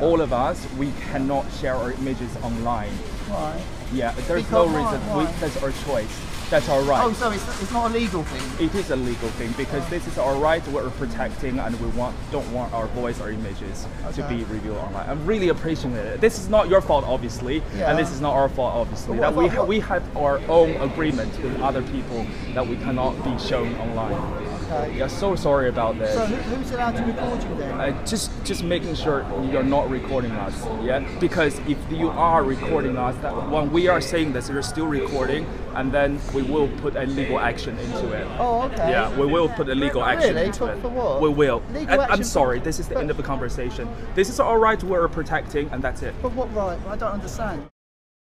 Yeah. all of us, we cannot share our images online. Right. Yeah, there's Because no why? reason. We, that's our choice. That's our right. Oh, so it's, it's not a legal thing. It is a legal thing because this is our right we're protecting and we want don't want our voice or images to be revealed online. I'm really appreciating it. This is not your fault obviously Yeah. and this is not our fault obviously. That we ha- we have our own agreement with other people that we cannot be shown online. Okay. Yeah, so sorry about that. So who, who's allowed to record you then? Uh, just just making sure you're not recording us yeah because if you are recording us that when we are saying this you're still recording and then we will put a legal action into it Oh, okay. yeah we will put a legal action Really? into For- it for what? we will Legal And I'm sorry this is the end of the conversation this is our right we're protecting and that's it But what right? I don't understand.